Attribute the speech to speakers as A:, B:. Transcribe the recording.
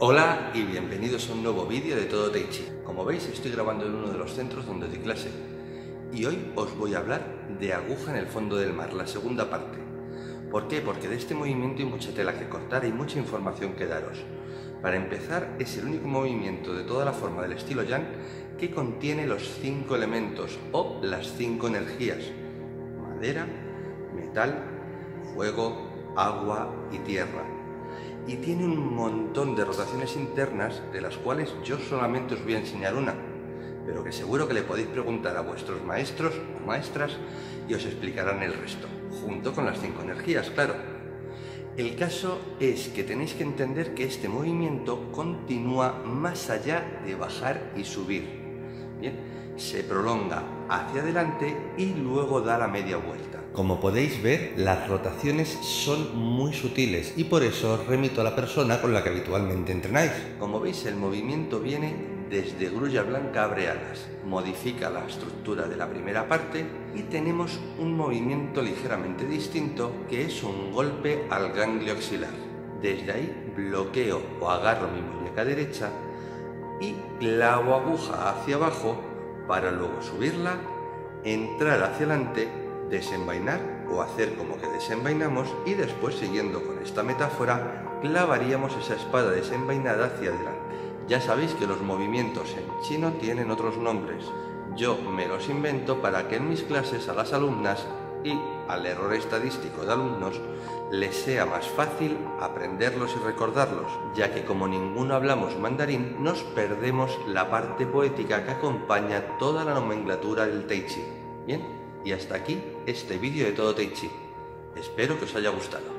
A: Hola y bienvenidos a un nuevo vídeo de Todo Tai Chi. Como veis estoy grabando en uno de los centros donde doy clase y hoy os voy a hablar de aguja en el fondo del mar, la segunda parte. ¿Por qué? Porque de este movimiento hay mucha tela que cortar y mucha información que daros. Para empezar, es el único movimiento de toda la forma del estilo Yang que contiene los cinco elementos o las cinco energías. Madera, metal, fuego, agua y tierra y tiene un montón de rotaciones internas de las cuales yo solamente os voy a enseñar una, pero que seguro que le podéis preguntar a vuestros maestros o maestras y os explicarán el resto, junto con las cinco energías, claro. El caso es que tenéis que entender que este movimiento continúa más allá de bajar y subir. Bien, se prolonga hacia adelante y luego da la media vuelta. Como podéis ver, las rotaciones son muy sutiles y por eso os remito a la persona con la que habitualmente entrenáis. Como veis, el movimiento viene desde grulla blanca abre alas, modifica la estructura de la primera parte y tenemos un movimiento ligeramente distinto que es un golpe al ganglio axilar. Desde ahí bloqueo o agarro mi muñeca derecha y clavo aguja hacia abajo para luego subirla, entrar hacia adelante, desenvainar o hacer como que desenvainamos y después siguiendo con esta metáfora clavaríamos esa espada desenvainada hacia adelante. Ya sabéis que los movimientos en chino tienen otros nombres. Yo me los invento para que en mis clases a las alumnas y al error estadístico de alumnos les sea más fácil aprenderlos y recordarlos, ya que como ninguno hablamos mandarín, nos perdemos la parte poética que acompaña toda la nomenclatura del Tai Chi. Bien, y hasta aquí este vídeo de todo Tai Chi. Espero que os haya gustado.